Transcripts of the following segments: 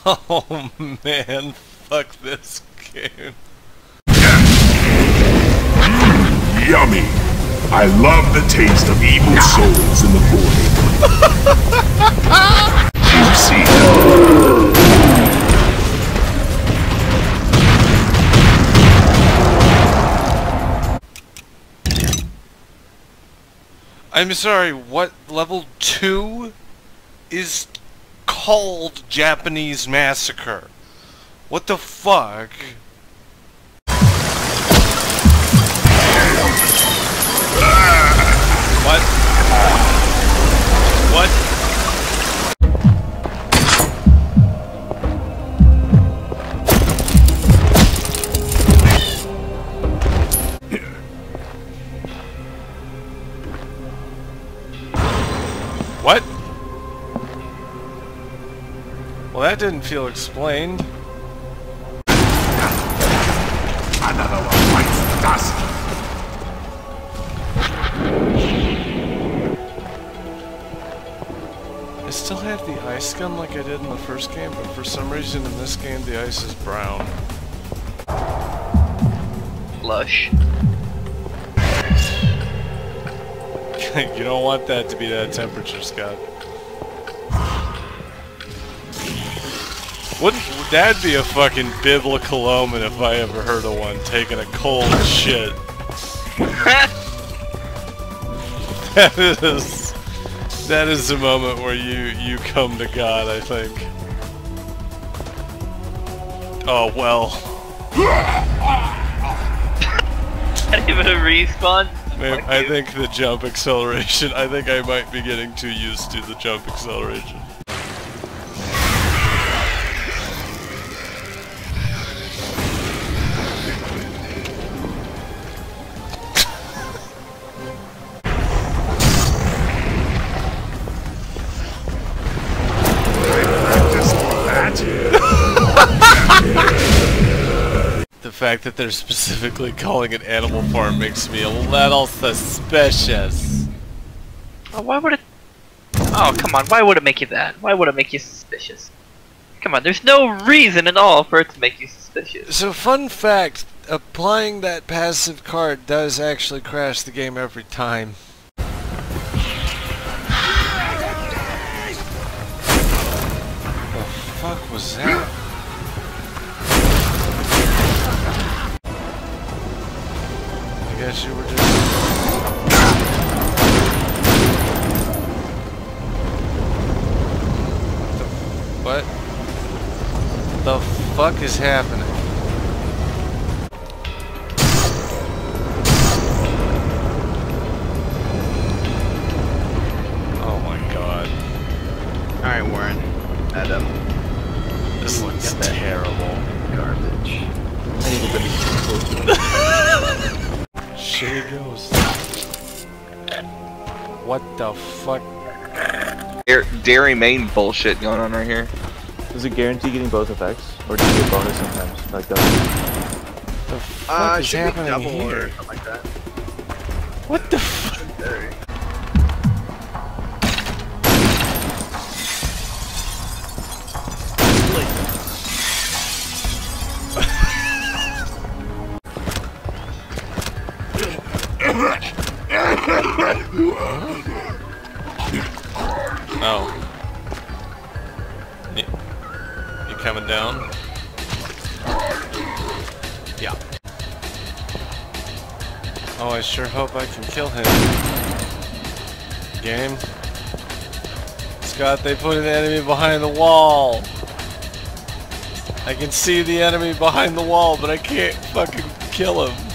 Oh man, fuck this game. Yummy! I love the taste of evil souls in the void. Juicy. I'm sorry, what level 2 is called Japanese Massacre? What the fuck? What? What? What? Well, that didn't feel explained. Another one bites the dust. I still have the ice gun like I did in the first game, but for some reason in this game the ice is brown. Lush. you don't want that to be that temperature, Scott. Wouldn't that'd be a fucking biblical omen if I ever heard of one taking a cold shit. That is that is the moment where you you come to God, I think. Oh well. Not even a respawn. Man, I think the jump acceleration. I think I might be getting too used to the jump acceleration. The fact that they're specifically calling it Animal Farm makes me a little suspicious. Oh, why would it? Oh, come on. Why would it make you that? Why would it make you suspicious? Come on. There's no reason at all for it to make you suspicious. So, fun fact applying that passive card does actually crash the game every time. Fuck was that? I guess you were just. What? The fuck is happening? Oh my god. Alright, Warren. Add up. This looks Get that. terrible. Garbage. I need to go be Shit goes. What the fuck? Dar- Dairy Main bullshit going on right here. Does it guarantee getting both effects? Or do you get bonus sometimes? Like that? The fuck is happening here? something like that. What the fuck? Oh. You, coming down? Yeah. Oh, I sure hope I can kill him. Game. Scott, they put an enemy behind the wall. I can see the enemy behind the wall, but I can't fucking kill him.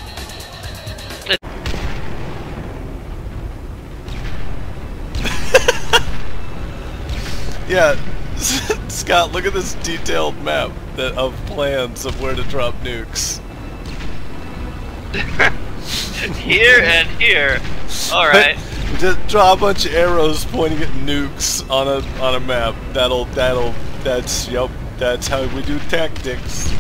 Yeah, Scott, look at this detailed map that of plans of where to drop nukes. here and here. All right. Just draw a bunch of arrows pointing at nukes on a on a map. That'll that'll that's yep. That's how we do tactics.